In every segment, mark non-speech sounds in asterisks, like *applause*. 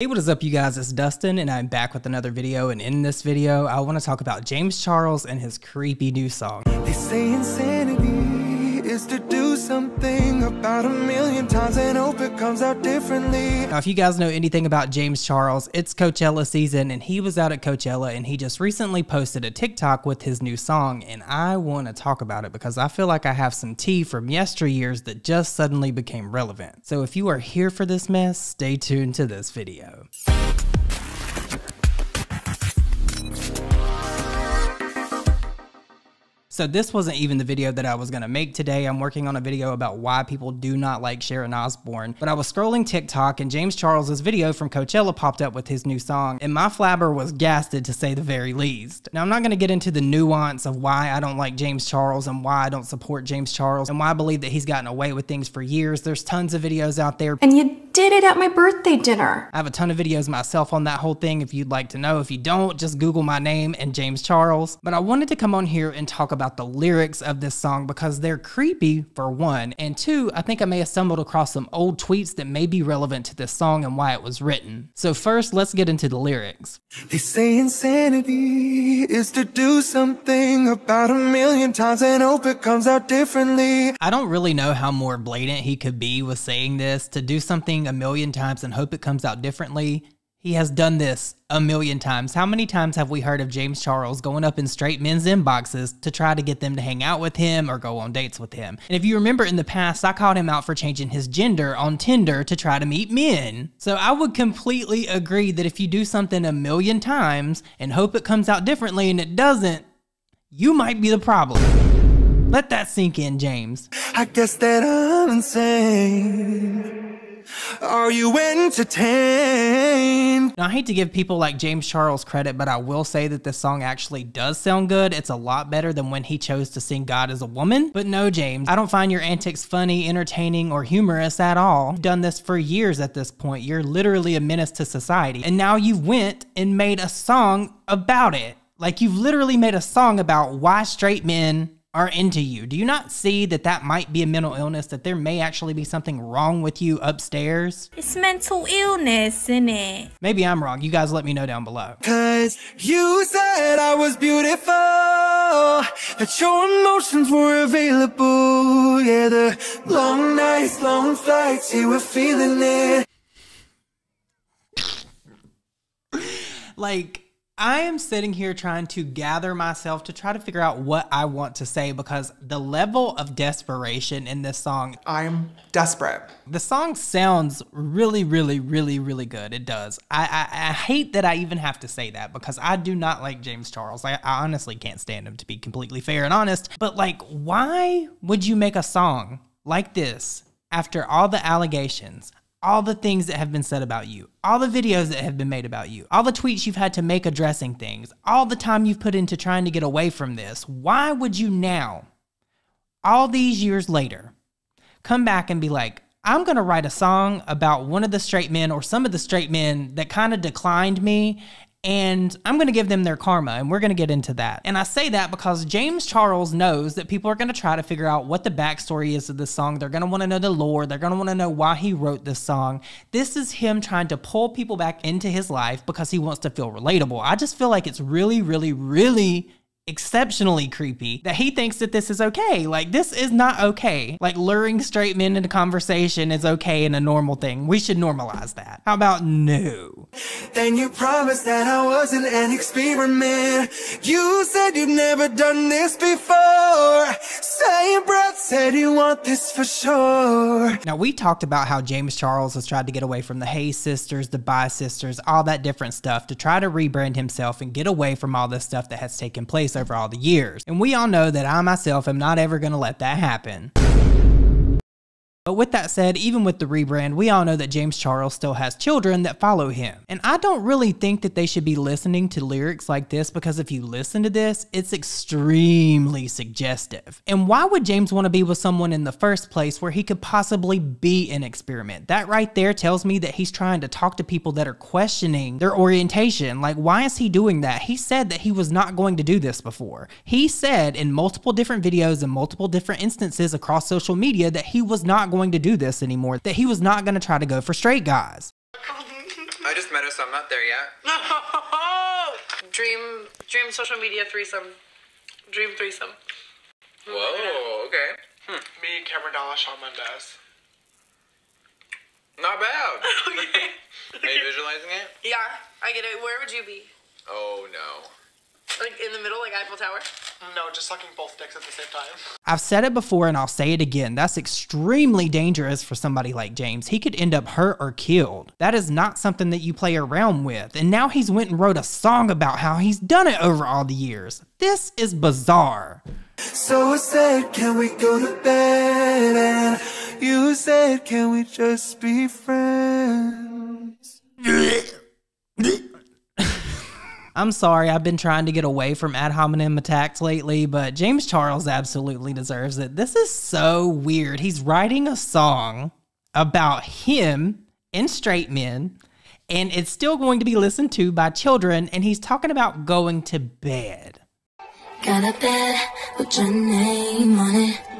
Hey, what is up you guys? It's Dustin and I'm back with another video and in this video I want to talk about James Charles and his creepy new song. They say insanity is to do something about a million times and hope it comes out differently. Now, if you guys know anything about James Charles, it's Coachella season and he was out at Coachella and he just recently posted a TikTok with his new song and I want to talk about it because I feel like I have some tea from yesteryears that just suddenly became relevant. So if you are here for this mess, stay tuned to this video. So this wasn't even the video that I was going to make today. I'm working on a video about why people do not like Sharon Osbourne. But I was scrolling TikTok and James Charles's video from Coachella popped up with his new song and my flabber was gasted to say the very least. Now I'm not going to get into the nuance of why I don't like James Charles and why I don't support James Charles and why I believe that he's gotten away with things for years. There's tons of videos out there. And you did it at my birthday dinner. I have a ton of videos myself on that whole thing if you'd like to know. If you don't, just Google my name and James Charles. But I wanted to come on here and talk about the lyrics of this song because they're creepy for one. And two, I think I may have stumbled across some old tweets that may be relevant to this song and why it was written. So first, let's get into the lyrics. They say insanity is to do something about a million times and hope it comes out differently. I don't really know how more blatant he could be with saying this to do something a million times and hope it comes out differently. He has done this a million times. How many times have we heard of James Charles going up in straight men's inboxes to try to get them to hang out with him or go on dates with him? And if you remember in the past, I called him out for changing his gender on Tinder to try to meet men. So I would completely agree that if you do something a million times and hope it comes out differently and it doesn't, you might be the problem. Let that sink in, James. I guess that I'm insane. Are you entertained? Now, I hate to give people like James Charles credit, but I will say that this song actually does sound good. It's a lot better than when he chose to sing God is a woman. But no, James, I don't find your antics funny, entertaining, or humorous at all. You've done this for years at this point. You're literally a menace to society. And now you went and made a song about it. Like you've literally made a song about why straight men are into you. Do you not see that that might be a mental illness, that there may actually be something wrong with you upstairs? It's mental illness, isn't it? Maybe I'm wrong. You guys let me know down below. Cause you said I was beautiful, that your emotions were available. Yeah, the long nights, long flights, you were feeling it. Like, I am sitting here trying to gather myself to try to figure out what I want to say because the level of desperation in this song, I'm desperate. the song sounds really, really, really, really good. It does. I, I, I hate that I even have to say that because I do not like James Charles. I, I honestly can't stand him to be completely fair and honest. But like, why would you make a song like this after all the allegations? All the things that have been said about you, all the videos that have been made about you, all the tweets you've had to make addressing things, all the time you've put into trying to get away from this, why would you now, all these years later, come back and be like, I'm going to write a song about one of the straight men or some of the straight men that kind of declined me and I'm going to give them their karma, and we're going to get into that. And I say that because James Charles knows that people are going to try to figure out what the backstory is of this song. They're going to want to know the lore. They're going to want to know why he wrote this song. This is him trying to pull people back into his life because he wants to feel relatable. I just feel like it's really, really, really exceptionally creepy that he thinks that this is okay. Like, this is not okay. Like, luring straight men into conversation is okay and a normal thing. We should normalize that. How about no? Then you promised that I wasn't an experiment. You said you've never done this before. Same breath said you want this for sure. Now, we talked about how James Charles has tried to get away from the Hayes sisters, the Bye sisters, all that different stuff to try to rebrand himself and get away from all this stuff that has taken place over all the years. And we all know that I myself am not ever going to let that happen. But with that said, even with the rebrand, we all know that James Charles still has children that follow him. And I don't really think that they should be listening to lyrics like this because if you listen to this, it's extremely suggestive. And why would James want to be with someone in the first place where he could possibly be an experiment? That right there tells me that he's trying to talk to people that are questioning their orientation. Like, why is he doing that? He said that he was not going to do this before. He said in multiple different videos and multiple different instances across social media that he was not going to do this anymore, that he was not going to try to go for straight guys. I just just met her, so I'm not there yet. *laughs* dream, dream social media threesome, dream threesome. Whoa, okay. Hmm. Me, Cameron Dallas, Shawn Mendes. Not bad. *laughs* okay. *laughs* Are you visualizing it? Yeah, I get it. Where would you be? Oh no. Like in the middle, like Eiffel Tower? No, just sucking both dicks at the same time. I've said it before and I'll say it again. That's extremely dangerous for somebody like James. He could end up hurt or killed. That is not something that you play around with. And now he's went and wrote a song about how he's done it over all the years. This is bizarre. So I said, can we go to bed? And you said, can we just be friends? *laughs* I'm sorry, I've been trying to get away from ad hominem attacks lately, but James Charles absolutely deserves it. This is so weird. He's writing a song about him and straight men, and it's still going to be listened to by children, and he's talking about going to bed. Got a bed with your name on it.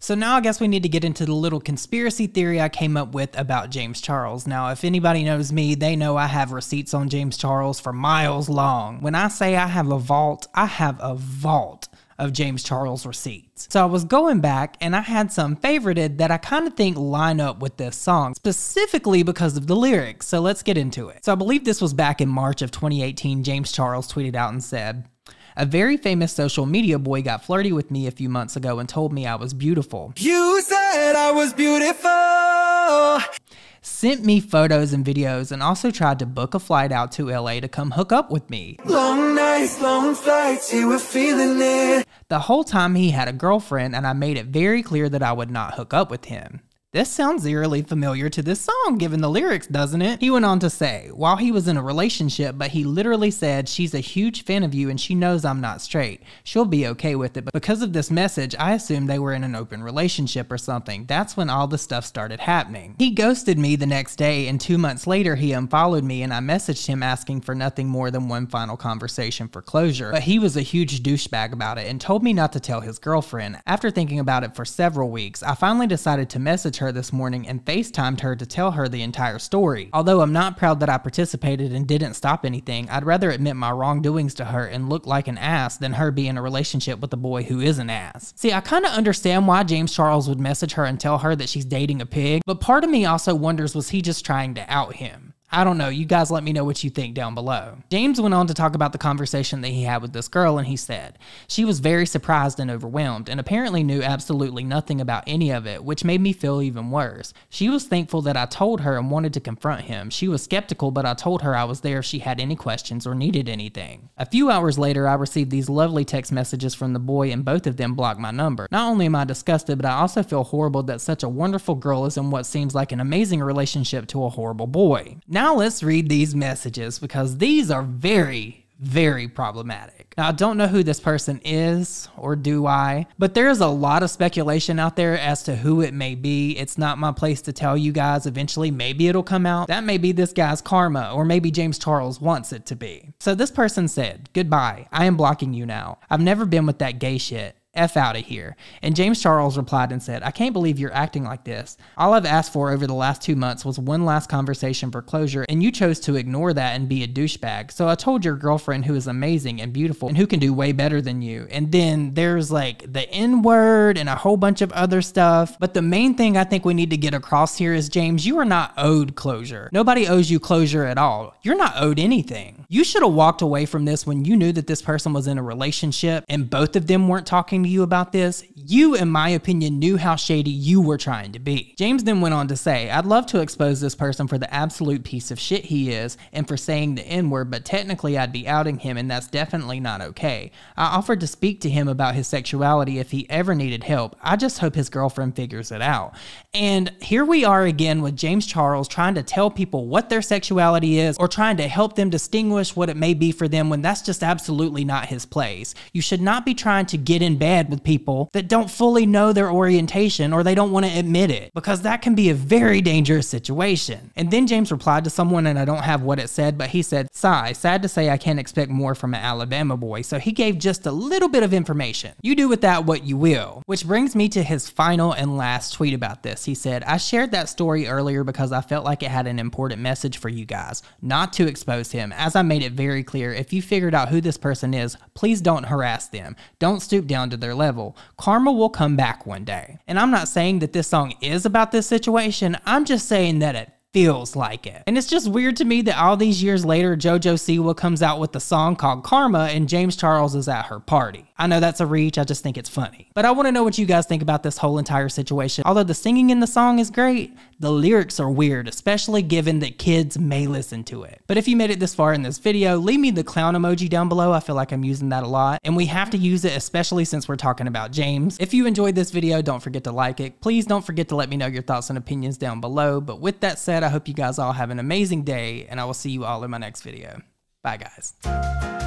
So now I guess we need to get into the little conspiracy theory I came up with about James Charles. Now, if anybody knows me, they know I have receipts on James Charles for miles long. When I say I have a vault, I have a vault of James Charles receipts. So I was going back and I had some favorited that I kind of think line up with this song, specifically because of the lyrics. So let's get into it. So I believe this was back in March of 2018. James Charles tweeted out and said, a very famous social media boy got flirty with me a few months ago and told me I was beautiful. You said I was beautiful. Sent me photos and videos and also tried to book a flight out to LA to come hook up with me. Long nights, long flights, you were feeling it. The whole time he had a girlfriend, and I made it very clear that I would not hook up with him. This sounds eerily familiar to this song, given the lyrics, doesn't it? He went on to say, while he was in a relationship, but he literally said, She's a huge fan of you and she knows I'm not straight. She'll be okay with it. But because of this message, I assumed they were in an open relationship or something. That's when all the stuff started happening. He ghosted me the next day, and two months later, he unfollowed me and I messaged him asking for nothing more than one final conversation for closure. But he was a huge douchebag about it and told me not to tell his girlfriend. After thinking about it for several weeks, I finally decided to message her this morning and FaceTimed her to tell her the entire story. Although I'm not proud that I participated and didn't stop anything, I'd rather admit my wrongdoings to her and look like an ass than her be in a relationship with a boy who is an ass. See, I kind of understand why James Charles would message her and tell her that she's dating a pig, but part of me also wonders was he just trying to out him? I don't know. You guys let me know what you think down below. James went on to talk about the conversation that he had with this girl, and he said, She was very surprised and overwhelmed, and apparently knew absolutely nothing about any of it, which made me feel even worse. She was thankful that I told her and wanted to confront him. She was skeptical, but I told her I was there if she had any questions or needed anything. A few hours later, I received these lovely text messages from the boy, and both of them blocked my number. Not only am I disgusted, but I also feel horrible that such a wonderful girl is in what seems like an amazing relationship to a horrible boy. Let's read these messages because these are very, very problematic. Now, I don't know who this person is, or do I, but there is a lot of speculation out there as to who it may be. It's not my place to tell you guys. Eventually, maybe it'll come out. That may be this guy's karma, or maybe James Charles wants it to be. So this person said, Goodbye, I am blocking you now. I've never been with that gay shit. F out of here. And James Charles replied and said, I can't believe you're acting like this. All I've asked for over the last two months was one last conversation for closure, and you chose to ignore that and be a douchebag. So I told your girlfriend, who is amazing and beautiful and who can do way better than you. And then there's like the N word and a whole bunch of other stuff. But the main thing I think we need to get across here is, James, you are not owed closure. Nobody owes you closure at all. You're not owed anything. You should have walked away from this when you knew that this person was in a relationship and both of them weren't talking to you about this. You, in my opinion, knew how shady you were trying to be. James then went on to say, I'd love to expose this person for the absolute piece of shit he is and for saying the N word, but technically I'd be outing him and that's definitely not okay. I offered to speak to him about his sexuality if he ever needed help. I just hope his girlfriend figures it out. And here we are again with James Charles trying to tell people what their sexuality is or trying to help them distinguish what it may be for them when that's just absolutely not his place. You should not be trying to get in bed with people that don't fully know their orientation or they don't want to admit it because that can be a very dangerous situation. And then James replied to someone, and I don't have what it said, but he said, Sigh, sad to say I can't expect more from an Alabama boy. So he gave just a little bit of information. You do with that what you will. Which brings me to his final and last tweet about this. He said, I shared that story earlier because I felt like it had an important message for you guys, not to expose him. As I made it very clear, if you figured out who this person is, please don't harass them. Don't stoop down to their level. Karma will come back one day. And I'm not saying that this song is about this situation, I'm just saying that it feels like it. And it's just weird to me that all these years later, JoJo Siwa comes out with a song called Karma and James Charles is at her party. I know that's a reach, I just think it's funny. But I want to know what you guys think about this whole entire situation. Although the singing in the song is great, the lyrics are weird, especially given that kids may listen to it. But if you made it this far in this video, leave me the clown emoji down below. I feel like I'm using that a lot. And we have to use it, especially since we're talking about James. If you enjoyed this video, don't forget to like it. Please don't forget to let me know your thoughts and opinions down below. But with that said, I hope you guys all have an amazing day, and I will see you all in my next video. Bye, guys.